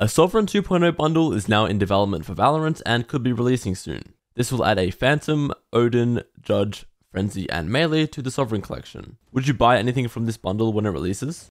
A Sovereign 2.0 bundle is now in development for Valorant and could be releasing soon. This will add a Phantom, Odin, Judge, Frenzy, and Melee to the Sovereign collection. Would you buy anything from this bundle when it releases?